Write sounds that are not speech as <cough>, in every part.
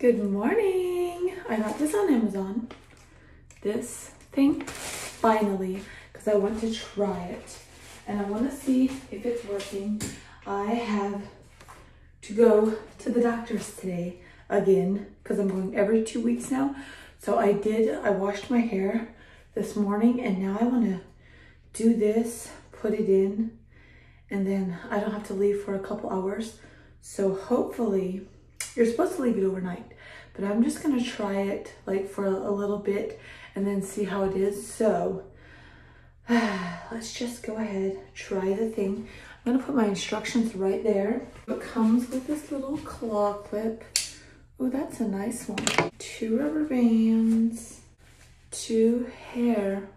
Good morning. I got this on Amazon. This thing, finally, because I want to try it. And I want to see if it's working. I have to go to the doctor's today again because I'm going every two weeks now. So I did, I washed my hair this morning and now I want to do this, put it in, and then I don't have to leave for a couple hours. So hopefully, you're supposed to leave it overnight, but I'm just gonna try it like for a, little bit and then see how it is. So <sighs> let's just go ahead, try the thing. I'm gonna put my instructions right there. It comes with this little claw clip. Oh, that's a nice one. Two rubber bands, two hair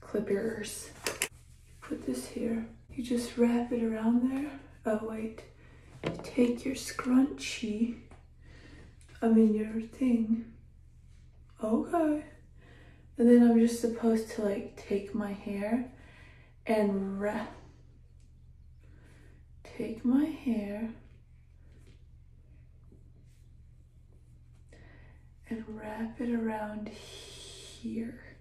clippers. Put this here. You just wrap it around there. Oh, wait. Take your scrunchie. I mean, your thing. Okay. And then I'm just supposed to like take my hair and wrap. Take my hair and wrap it around here.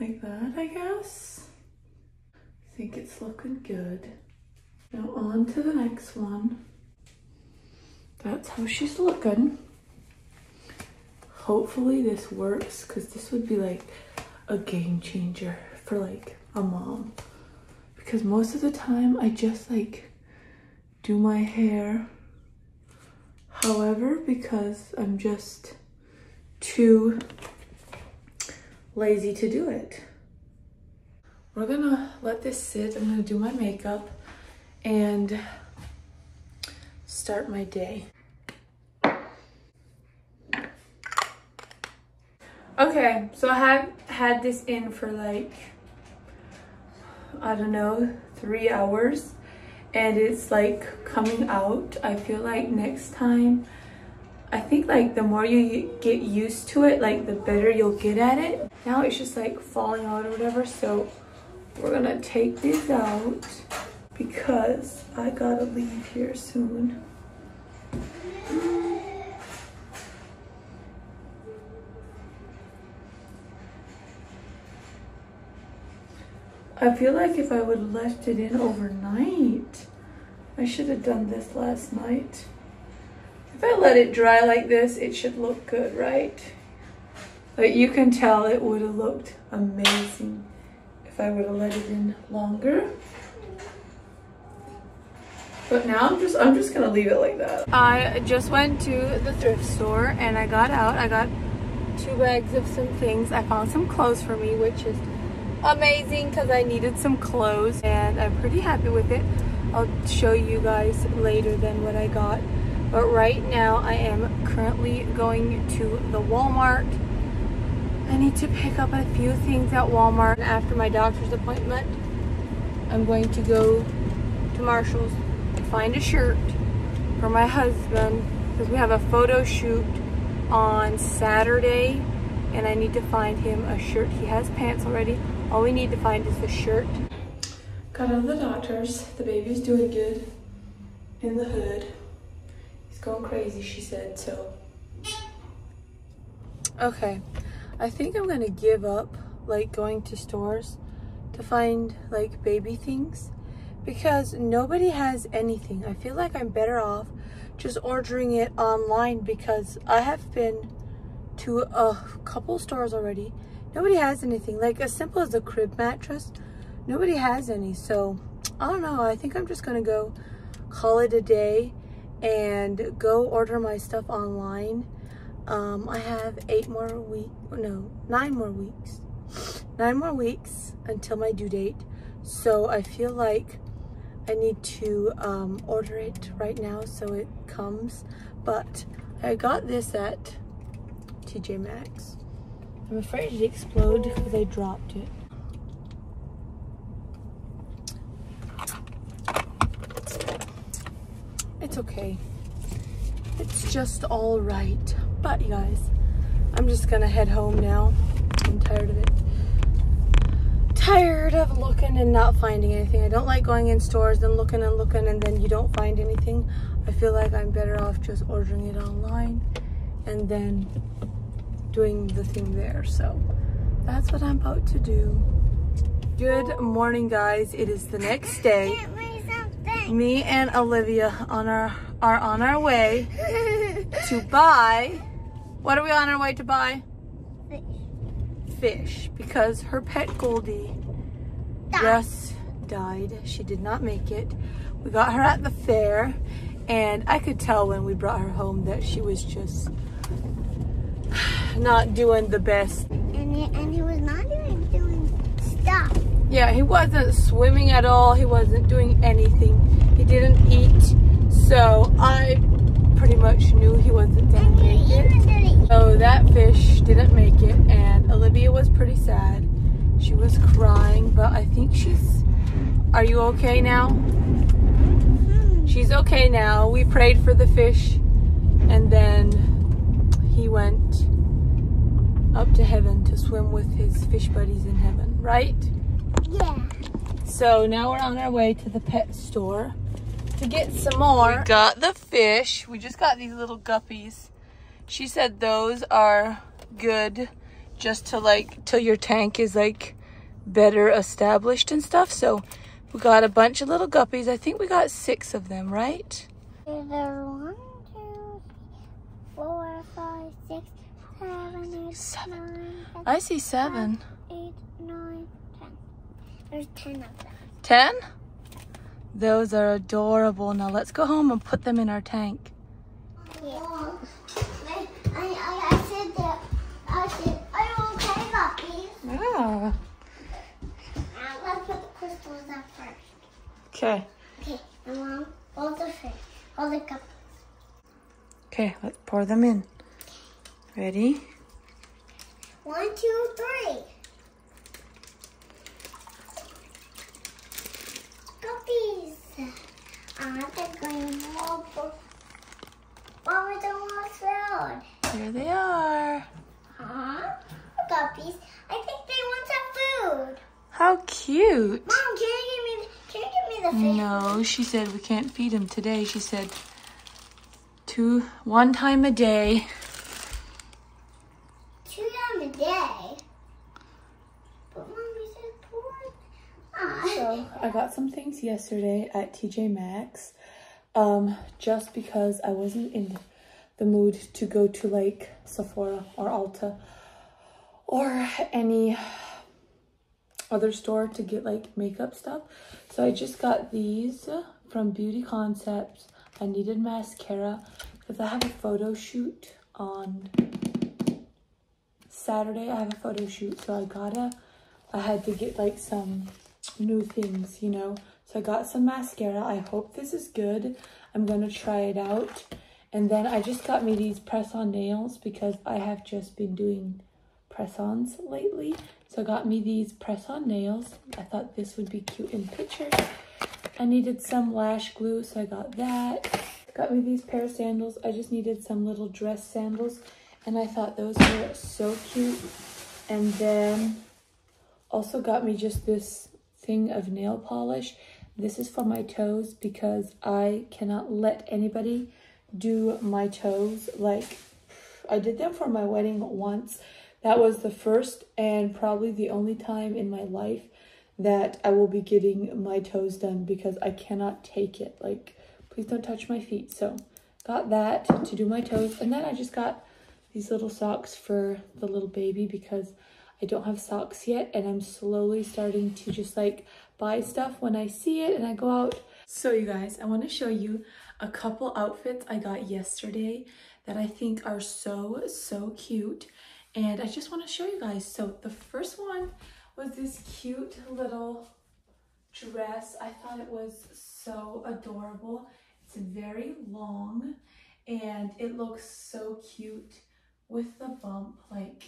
Like that, I guess. I think it's looking good. Now on to the next one. That's how she's looking. Hopefully this works because this would be like a game changer for like a mom. Because most of the time I just like do my hair however because I'm just too lazy to do it. We're gonna let this sit. I'm gonna do my makeup and start my day. Okay, so I have had this in for like, I don't know, three hours and it's like coming out. I feel like next time, I think like the more you get used to it, like the better you'll get at it. Now it's just like falling out or whatever. So we're gonna take these out because I gotta leave here soon. I feel like if I would left it in overnight, I should have done this last night. If I let it dry like this, it should look good, right? But you can tell it would have looked amazing if I would have let it in longer. But now I'm just I'm just gonna leave it like that. I just went to the thrift store and I got out. I got two bags of some things. I found some clothes for me, which is amazing because I needed some clothes and I'm pretty happy with it. I'll show you guys later than what I got. But right now I am currently going to the Walmart. I need to pick up a few things at Walmart. After my doctor's appointment, I'm going to go to Marshall's find a shirt for my husband because we have a photo shoot on Saturday and I need to find him a shirt. He has pants already. All we need to find is the shirt. Got out of the doctor's. The baby's doing good in the hood. Crazy, she said, so. Okay, I think I'm gonna give up like going to stores to find like baby things because nobody has anything. I feel like I'm better off just ordering it online because I have been to a couple stores already. Nobody has anything. Like as simple as a crib mattress, nobody has any. So I don't know. I think I'm just going to go call it a day and go order my stuff online. Um, I have eight more weeks, no, nine more weeks. Nine more weeks until my due date. So I feel like I need to um, order it right now so it comes. But I got this at TJ Maxx. I'm afraid it explode because I dropped it. It's okay. It's just all right. But you guys, I'm just gonna head home now. I'm tired of it tired of looking and not finding anything. I don't like going in stores and looking and looking and then you don't find anything. I feel like I'm better off just ordering it online and then doing the thing there. So that's what I'm about to do. Good morning, guys. It is the next day. Me and Olivia on our are on our way to <laughs> buy. What are we on our way to buy? Fish. Fish, because her pet Goldie just died. She did not make it. We got her at the fair, and I could tell when we brought her home that she was just <sighs> not doing the best. And he, and he was not even doing stuff. Yeah, he wasn't swimming at all. He wasn't doing anything. He didn't eat. So I pretty much knew he wasn't gonna make it. So that fish didn't make it and Olivia was pretty sad. She was crying, but I think she's, are you okay now? Hmm. She's okay now. We prayed for the fish and then he went up to heaven to swim with his fish buddies in heaven, right? Yeah. So now we're on our way to the pet store to get some more. We got the fish. We just got these little guppies. She said those are good just to like till your tank is like better established and stuff. So we got a bunch of little guppies. I think we got six of them, right? There's a one, two, four, five, six, seven, eight, Seven. nine, ten, I see seven. eight, nine, ten. There's ten of them. Ten? Those are adorable. Now let's go home and put them in our tank. Yeah. I, I, I said that. I said, are you okay, puppies? Yeah. Now let's put the crystals up first. Okay. Okay, and mom, hold the fish. Hold the cup. Okay, let's pour them in. Ready? One, two, three. Guppies. I'm going over. Over the lost road. Here they are. Huh? Guppies. I think they want some food. How cute. Mom, can you give me? Can you give me the fish? No, she said we can't feed them today. She said two, one time a day. Two times a day. But mommy said poor. Ah. So I got some things yesterday at TJ Maxx, um, just because I wasn't in the mood to go to like Sephora or Ulta or any other store to get like makeup stuff. So I just got these from Beauty Concepts. I needed mascara because I have a photo shoot on Saturday. I have a photo shoot, so I gotta, I had to get like some new things, you know. So I got some mascara. I hope this is good. I'm gonna try it out. And then I just got me these press-on nails because I have just been doing press-ons lately. So I got me these press-on nails. I thought this would be cute in pictures. I needed some lash glue, so I got that. Got me these pair of sandals. I just needed some little dress sandals. And I thought those were so cute. And then also got me just this thing of nail polish. This is for my toes because I cannot let anybody do my toes. Like, I did them for my wedding once. That was the first and probably the only time in my life that I will be getting my toes done because I cannot take it. Like, please don't touch my feet. So, got that to do my toes. And then I just got these little socks for the little baby because I don't have socks yet and I'm slowly starting to just like buy stuff when I see it and I go out. So you guys, I want to show you a couple outfits I got yesterday that I think are so, so cute. And I just want to show you guys. So the first one was this cute little dress. I thought it was so adorable. It's very long and it looks so cute with the bump. Like,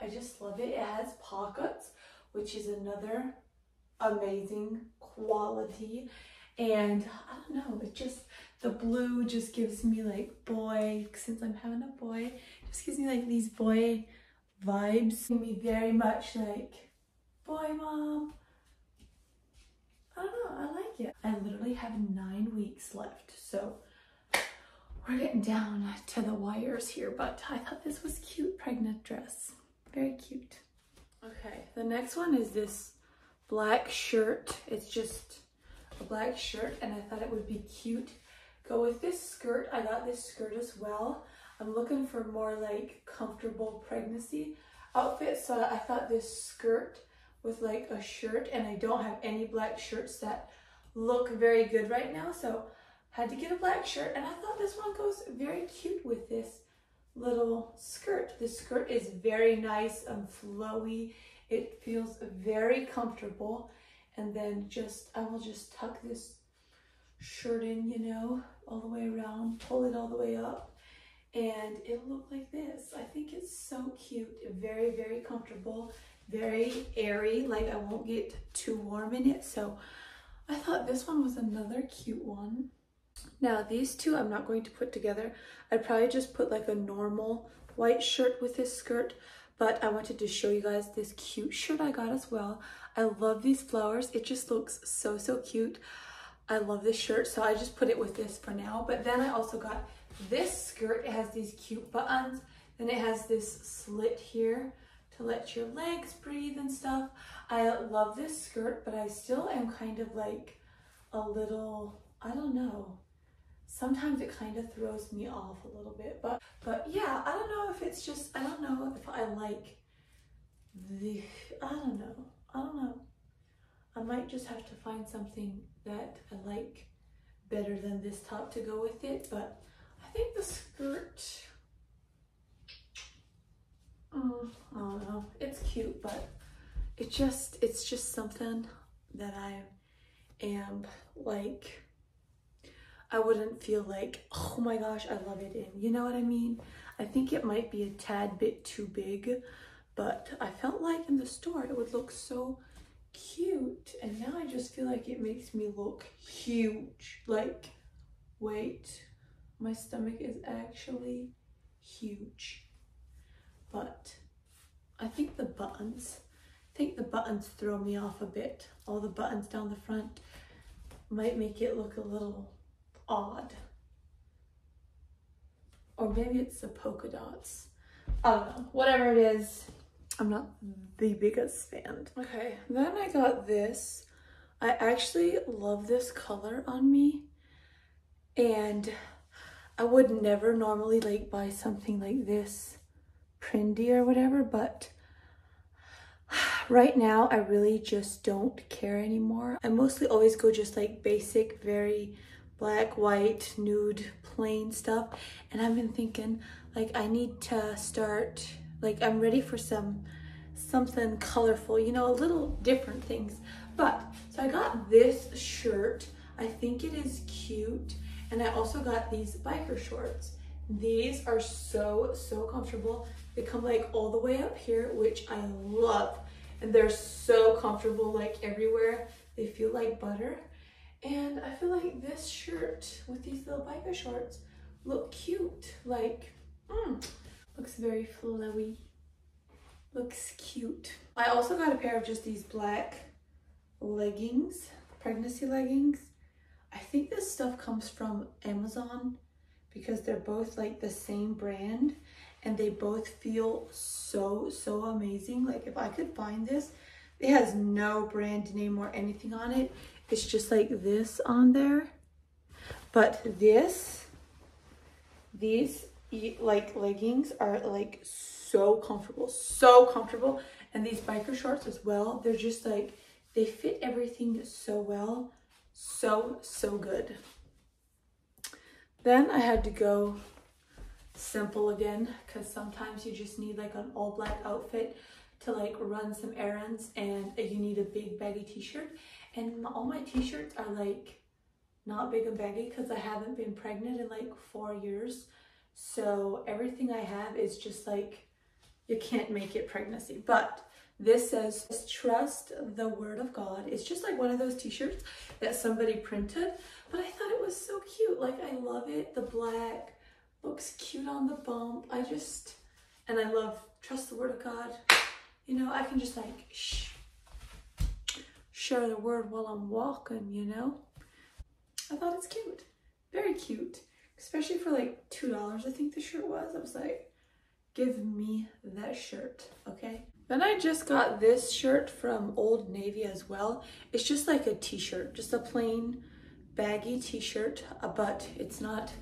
I just love it. It has pockets, which is another amazing quality. And I don't know, it just, the blue just gives me like boy, since I'm having a boy, just gives me like these boy vibes. Give me very much like boy, mom. I don't know, I like it. I literally have nine weeks left, so we're getting down to the wires here, but I thought this was cute pregnant dress. Very cute. Okay, the next one is this black shirt. It's just a black shirt and I thought it would be cute. Go with this skirt. I got this skirt as well. I'm looking for more like comfortable pregnancy outfits. So I thought this skirt with like a shirt and I don't have any black shirts that look very good right now. So had to get a black shirt and I thought this one goes very cute with this little skirt. The skirt is very nice and flowy. It feels very comfortable. And then just, I will just tuck this shirt in, you know, all the way around, pull it all the way up. And it'll look like this. I think it's so cute. Very, very comfortable. Very airy. Like I won't get too warm in it. So I thought this one was another cute one. Now these two I'm not going to put together. I'd probably just put like a normal white shirt with this skirt, but I wanted to show you guys this cute shirt I got as well. I love these flowers. It just looks so, so cute. I love this shirt, so I just put it with this for now. But then I also got this skirt. It has these cute buttons. Then it has this slit here to let your legs breathe and stuff. I love this skirt, but I still am kind of like a little, I don't know, sometimes it kind of throws me off a little bit but but yeah i don't know if it's just i don't know if i like the i don't know i don't know. I might just have to find something that i like better than this top to go with it but i think the skirt um, i don't know. It's cute but it just it's just something that i am like I wouldn't feel like, oh my gosh, I love it in. You know what I mean? I think it might be a tad bit too big, but I felt like in the store it would look so cute. And now I just feel like it makes me look huge. Like, wait, my stomach is actually huge. But I think the buttons, I think the buttons throw me off a bit. All the buttons down the front might make it look a little odd. Or maybe it's the polka dots. I don't know. Whatever it is, I'm not the biggest fan. Okay, then I got this. I actually love this color on me. And I would never normally like buy something like this printy or whatever, but right now I really just don't care anymore. I mostly always go just like basic, very black, white, nude, plain stuff. And I've been thinking like I need to start, like I'm ready for some, something colorful, you know, a little different things. But, so I got this shirt. I think it is cute. And I also got these biker shorts. These are so, so comfortable. They come like all the way up here, which I love. And they're so comfortable like everywhere. They feel like butter. And I feel like this shirt with these little biker shorts look cute. Like, mm, looks very flowy. Looks cute. I also got a pair of just these black leggings, pregnancy leggings. I think this stuff comes from Amazon because they're both like the same brand and they both feel so, so amazing. Like if I could find this, it has no brand name or anything on it. It's just like this on there. But this, these like leggings are like so comfortable, so comfortable. And these biker shorts as well, they're just like, they fit everything so well. So, so good. Then I had to go simple again because sometimes you just need like an all black outfit to like run some errands and you need a big baggy t-shirt and all my t-shirts are like not big and baggy because I haven't been pregnant in like four years. So everything I have is just like, you can't make it pregnancy. But this says, trust the word of God. It's just like one of those t-shirts that somebody printed. But I thought it was so cute. Like I love it. The black looks cute on the bump. I just, and I love trust the word of God. You know, I can just like, shh, share the word while I'm walking, you know? I thought it's cute. Very cute. Especially for like $2, I think the shirt was. I was like, give me that shirt, okay? Then I just got this shirt from Old Navy as well. It's just like a t-shirt, just a plain baggy t-shirt, uh, but it's not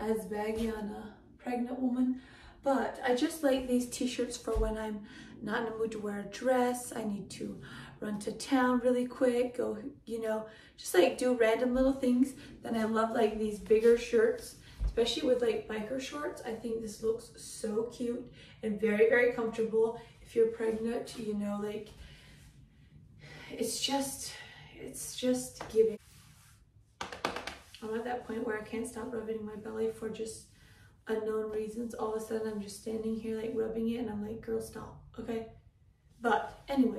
as baggy on a pregnant woman. But I just like these t-shirts for when I'm not in a mood to wear a dress. I need to run to town really quick, go, you know, just like do random little things. Then I love like these bigger shirts, especially with like biker shorts. I think this looks so cute and very, very comfortable if you're pregnant, you know, like it's just, it's just giving. I'm at that point where I can't stop rubbing my belly for just unknown reasons. All of a sudden I'm just standing here like rubbing it and I'm like, girl, stop, okay? But anyways,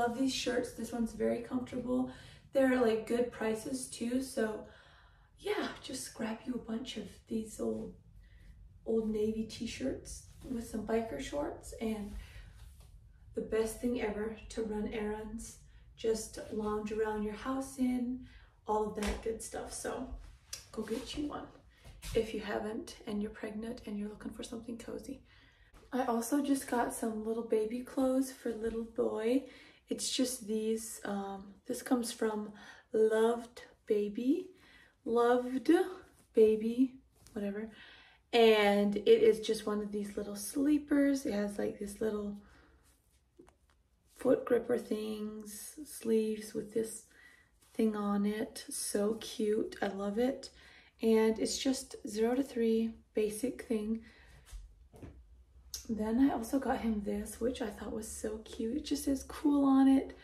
love these shirts. This one's very comfortable. They're like good prices too. So yeah, just grab you a bunch of these old, old Navy t-shirts with some biker shorts and the best thing ever to run errands, just lounge around your house in, all of that good stuff. So go get you one if you haven't and you're pregnant and you're looking for something cozy. I also just got some little baby clothes for little boy. It's just these, um, this comes from Loved Baby, Loved Baby, whatever. And it is just one of these little sleepers. It has like this little foot gripper things, sleeves with this thing on it. So cute. I love it. And it's just zero to three basic thing. Then I also got him this, which I thought was so cute. It just says cool on it.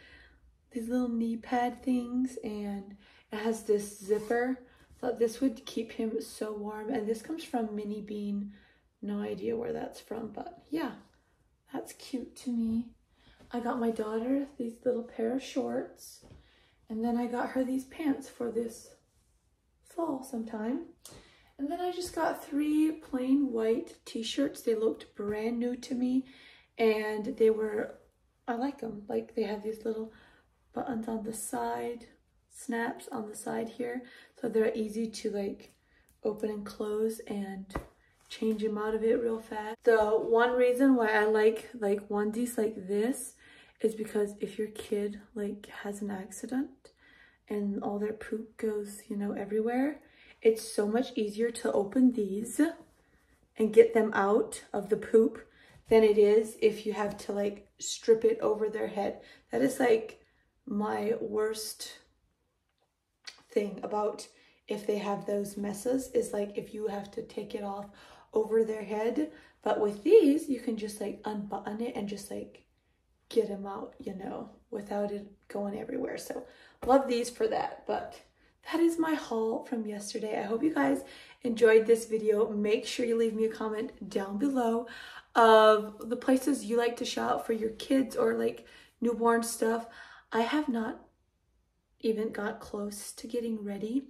These little knee pad things. And it has this zipper. Thought this would keep him so warm. And this comes from Mini Bean. No idea where that's from, but yeah, that's cute to me. I got my daughter these little pair of shorts. And then I got her these pants for this fall sometime. And then I just got three plain white t-shirts. They looked brand new to me and they were, I like them. Like they have these little buttons on the side, snaps on the side here. So they're easy to like open and close and change them out of it real fast. The one reason why I like like onesies like this is because if your kid like has an accident and all their poop goes, you know, everywhere, it's so much easier to open these and get them out of the poop than it is if you have to like strip it over their head. That is like my worst thing about if they have those messes is like if you have to take it off over their head. But with these, you can just like unbutton it and just like get them out, you know, without it going everywhere. So love these for that. But that is my haul from yesterday. I hope you guys enjoyed this video. Make sure you leave me a comment down below of the places you like to shop for your kids or like newborn stuff. I have not even got close to getting ready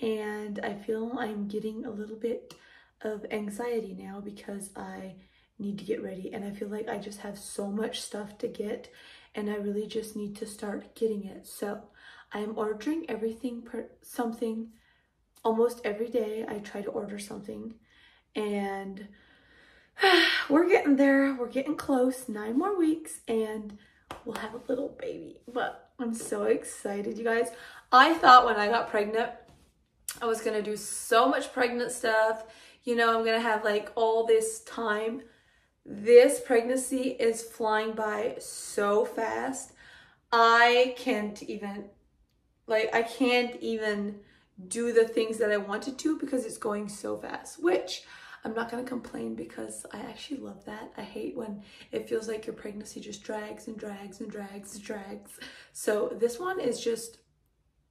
and I feel I'm getting a little bit of anxiety now because I need to get ready and I feel like I just have so much stuff to get and I really just need to start getting it. So I'm ordering everything, per something almost every day. I try to order something and <sighs> we're getting there. We're getting close, nine more weeks and we'll have a little baby. But I'm so excited, you guys. I thought when I got pregnant, I was gonna do so much pregnant stuff. You know, I'm gonna have like all this time this pregnancy is flying by so fast. I can't even, like, I can't even do the things that I wanted to because it's going so fast, which I'm not to complain because I actually love that. I hate when it feels like your pregnancy just drags and drags and drags and drags. So this one is just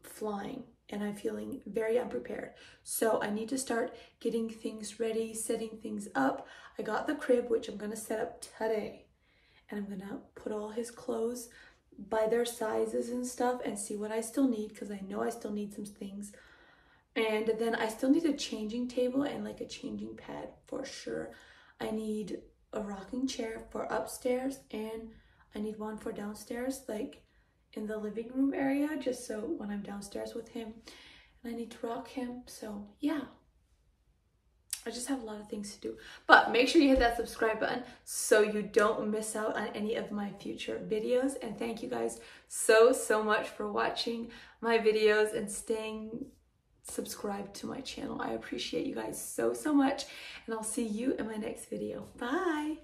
flying and I'm feeling very unprepared. So I need to start getting things ready, setting things up. I got the crib, which I'm gonna set up today. And I'm gonna put all his clothes by their sizes and stuff and see what I still need because I know I still need some things. And then I still need a changing table and like a changing pad for sure. I need a rocking chair for upstairs and I need one for downstairs. Like in the living room area just so when I'm downstairs with him and I need to rock him. So yeah, I just have a lot of things to do. But make sure you hit that subscribe button so you don't miss out on any of my future videos. And thank you guys so, so much for watching my videos and staying subscribed to my channel. I appreciate you guys so, so much. And I'll see you in my next video. Bye.